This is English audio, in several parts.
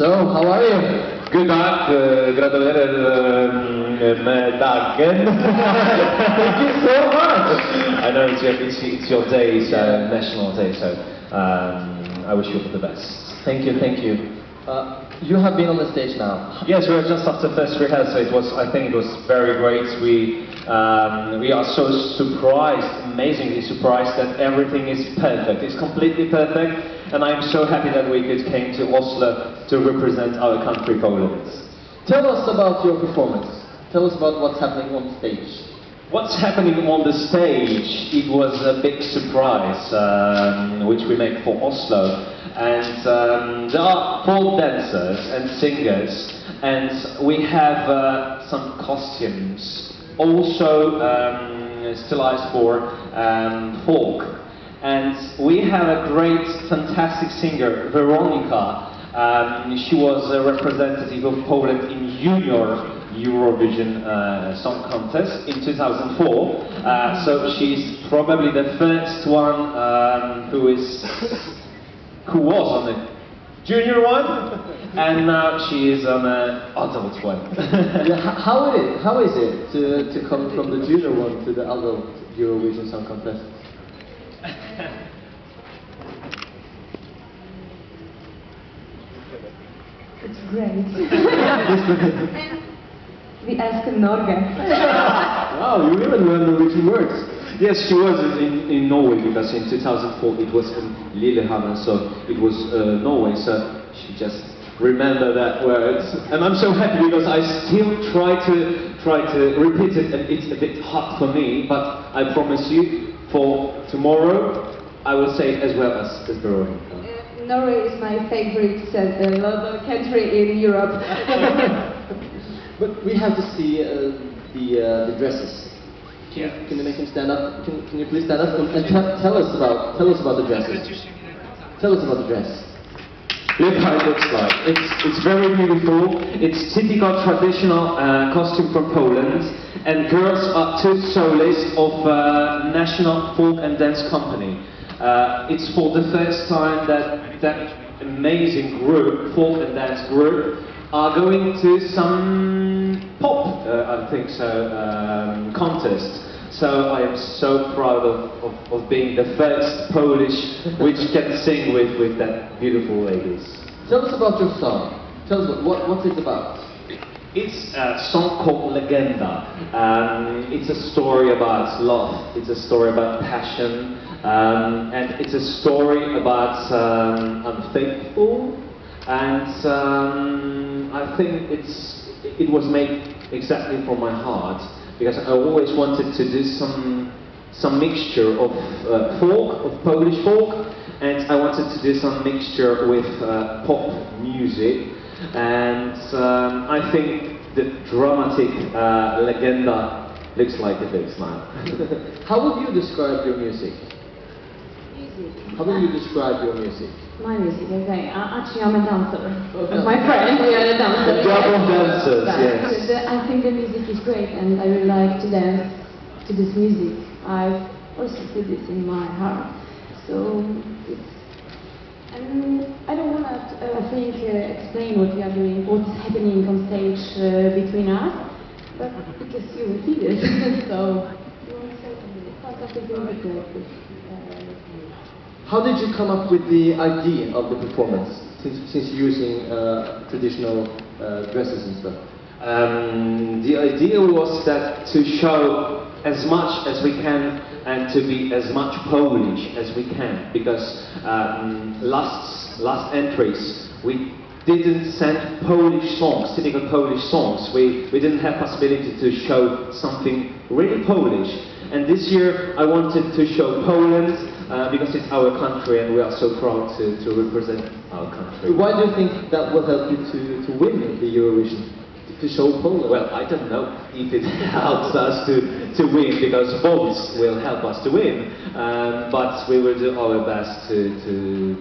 So, how are you? Dag, eh, gratulerer eh, med dagen. Thank you so much. I know it's your, it's, it's your day, so national day, so um, I wish you all the best. Thank you, thank you. Uh, you have been on the stage now. Yes, we were just after first rehearsal. It was, I think, it was very great. We um, we are so surprised, amazingly surprised that everything is perfect. It's completely perfect, and I'm so happy that we could came to Oslo to represent our country, Poland. Tell us about your performance. Tell us about what's happening on stage. What's happening on the stage? It was a big surprise, um, which we made for Oslo. And um, there are folk dancers and singers, and we have uh, some costumes, also um, stylized for um, folk. And we have a great, fantastic singer, Veronica. Um, she was a representative of Poland in junior Eurovision uh, Song Contest in 2004. Uh, so she's probably the first one um, who is who was on the junior one, and now she is on the adult one. Yeah, how it is? How is it to, to come from the junior one to the adult Eurovision Song Contest? It's great. and we ask Norge. Wow, you even learn Norwegian words. yes, she was in, in Norway because in 2004 it was in Lillehammer, so it was uh, Norway, so she just remember that words. And I'm so happy because I still try to try to repeat it, and it's a bit hard for me, but I promise you, for tomorrow, I will say as well as, as Veronica. Uh, Norway is my favorite uh, uh, country in Europe. But we have to see uh, the, uh, the dresses. Can, Yeah. you, can you make him stand up? Can, can you please stand up and, and tell, tell us about tell us about the dresses? Tell us about the dress. It looks like. It's, it's very beautiful. It's typical traditional uh, costume from Poland. And girls are two solists of uh, National Folk and Dance Company. Uh, it's for the first time that that amazing group, folk and dance group, are going to some pop, uh, I think so, um, contest. So I am so proud of, of, of being the first Polish which can sing with, with that beautiful ladies. Tell us about your song. Tell us what, what what's it about. It's a song called Legenda. Um, it's a story about love. It's a story about passion. Um, and it's a story about um, unfaithful. And um, I think it's, it was made exactly from my heart because I always wanted to do some, some mixture of uh, folk, of Polish folk, and I wanted to do some mixture with uh, pop music. And um, I think the dramatic uh, legenda looks like it looks now. How would you describe your music? Music. How would you describe your music? My music, okay. Uh, actually, I'm a dancer. With my friend, we are a dancer. A couple dancers, But yes. the- I think the music is great, and I would like to dance to this music. I've also put this in my heart. So it's. And I don't want to, uh, I think, uh, explain what we are doing, what's happening on stage uh, between us, but because you will see this, so How did you come up with the idea of the performance? Since, since using uh, traditional uh, dresses and stuff. Um, the idea was that to show as much as we can and to be as much Polish as we can because um, last last entries we didn't send Polish songs, typical Polish songs. We, we didn't have possibility to show something really Polish. And this year I wanted to show Poland uh, because it's our country and we are so proud to, to represent our country. Why do you think that will help you to, to win the Eurovision? To show Poland? Well, I don't know if it helps us to, to win because votes will help us to win, um, but we will do our best to, to,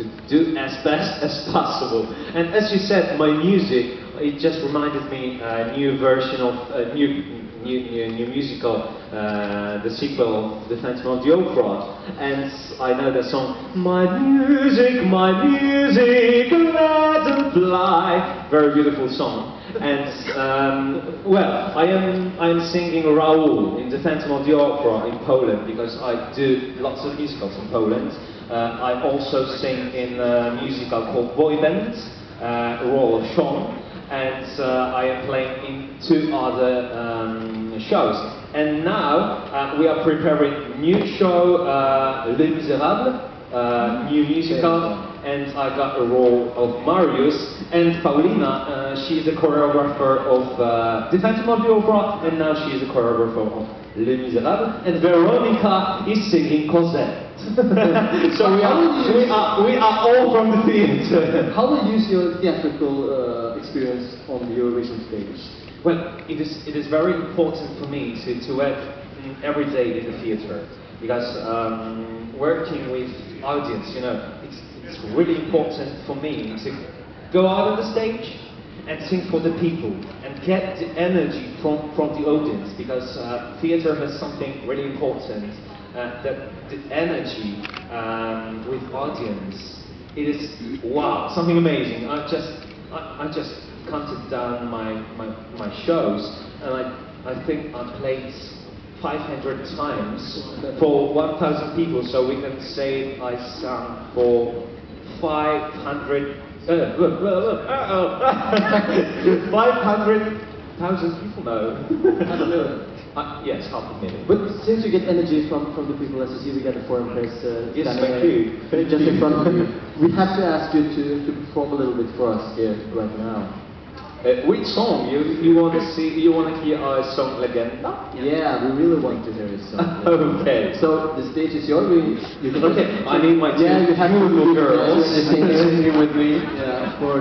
to do as best as possible. And as you said, my music, it just reminded me a new version of, a new, new, new, new musical, uh, the sequel of Phantom of the Opera, and I know the song My music, my music, let them fly. Very beautiful song. And um, well, I am I am singing Raoul in The Phantom of the Opera in Poland because I do lots of musicals in Poland. Uh, I also sing in a musical called Boy Band, uh, role of Sean, and uh, I am playing in two other um, shows. And now uh, we are preparing new show, uh, Les Miserables, uh, new musical, and I got a role of Marius. And Paulina, uh, she is a choreographer of uh, The Phantom of the Opera, and now she is a choreographer of Les Miserables. And Veronica is singing Cosette. so we are, we are, we are all from the theatre. How will you use your theatrical uh, experience on the Eurovision stage? Well, it is, it is very important for me to, to work every day in the theatre because um, working with audience, you know, it's, it's really important for me to go out on the stage and sing for the people and get the energy from, from the audience because uh, theatre has something really important uh, that the energy um, with audience it is wow something amazing. I just I, I just counted down my, my, my shows and I, I think I played 500 times for 1,000 people so we can say I sang for 500 uh, look, look, look, uh-oh. 500,000 people no uh, yes half a million But since you get energy from, from the people, as you see, we got the foreign press uh, Yes, thank you. Thank just in front of you. We have to ask you to, to perform a little bit for us here right now. Uh, which song? You, you want to see? You want to hear our song Legenda? Yeah, we really want to hear this song. okay. So the stage is yours. We, you Okay, I need my two yeah, you have beautiful girls Yeah, you can sing with me. Yeah, of course.